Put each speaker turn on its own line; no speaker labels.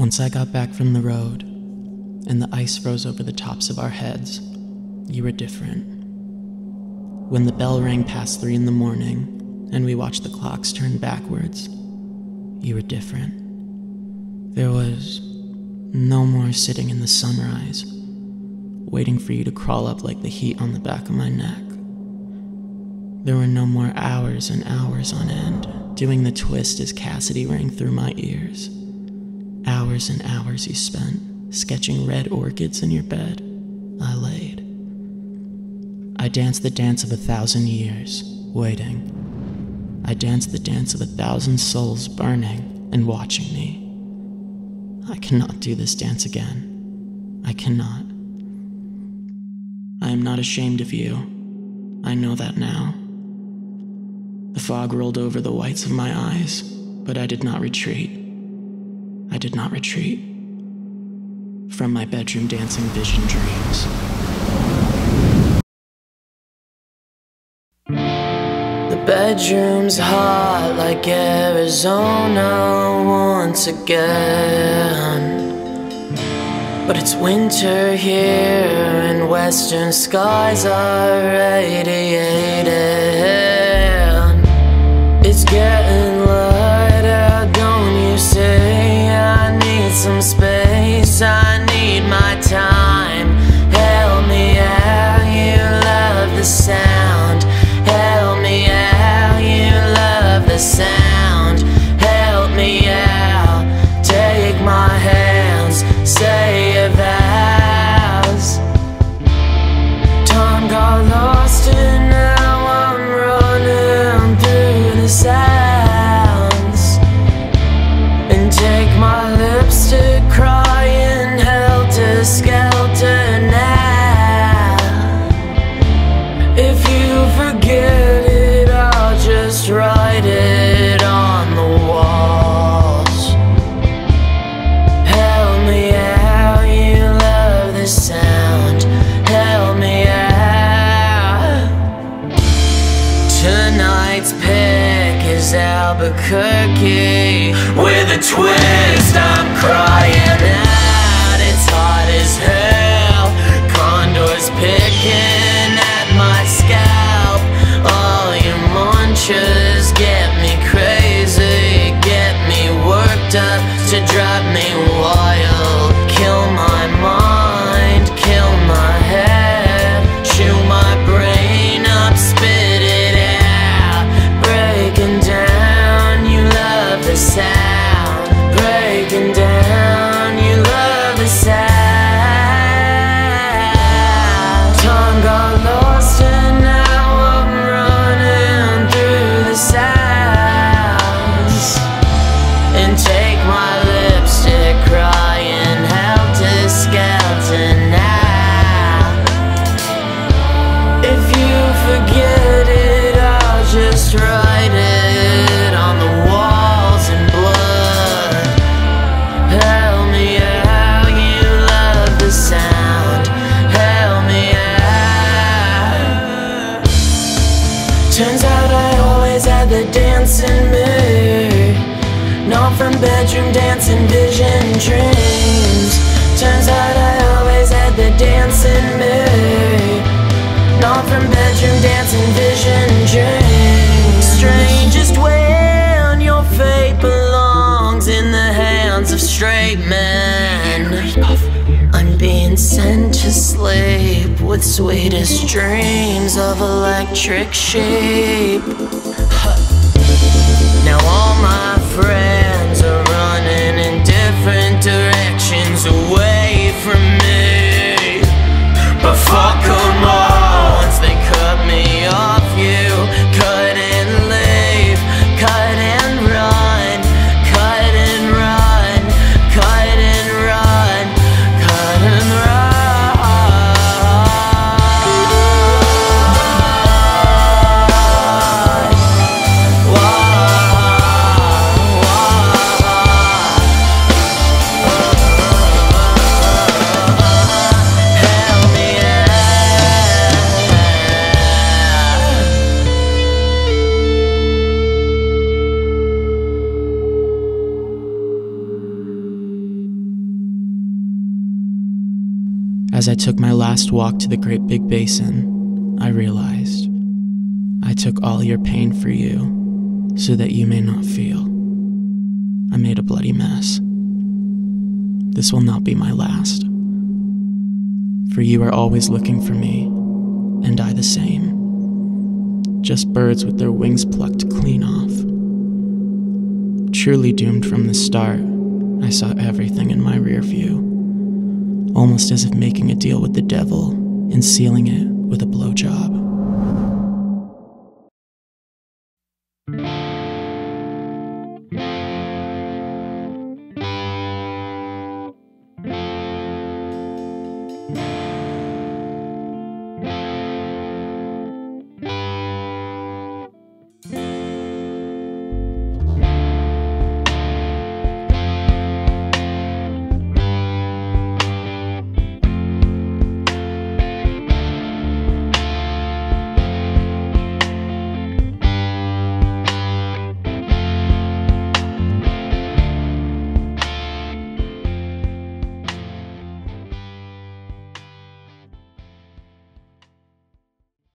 Once I got back from the road and the ice froze over the tops of our heads, you were different. When the bell rang past three in the morning and we watched the clocks turn backwards, you were different. There was no more sitting in the sunrise, waiting for you to crawl up like the heat on the back of my neck. There were no more hours and hours on end, doing the twist as Cassidy rang through my ears. Hours and hours you spent sketching red orchids in your bed. I laid. I danced the dance of a thousand years, waiting. I danced the dance of a thousand souls burning and watching me. I cannot do this dance again. I cannot. I am not ashamed of you. I know that now. The fog rolled over the whites of my eyes, but I did not retreat. I did not retreat from my bedroom dancing vision dreams. The bedroom's hot like Arizona once again. But it's winter here and western skies are radiating. Is Albuquerque. With a twist, I'm crying out. It's hot as hell. Condors picking at my scalp. All your mantras get me crazy, get me worked up to drive me wild. Kill my mind, from bedroom dancing vision dreams. Turns out I always had the dancing mood. Not from bedroom dancing vision dreams. Strangest when your fate belongs in the hands of straight men. I'm being sent to sleep with sweetest dreams of electric sheep.
As I took my last walk to the great big basin, I realized I took all your pain for you so that you may not feel. I made a bloody mess. This will not be my last. For you are always looking for me, and I the same. Just birds with their wings plucked clean off. Truly doomed from the start, I saw everything in my rear view, almost as if making a deal with the devil and sealing it with a blowjob.
Thank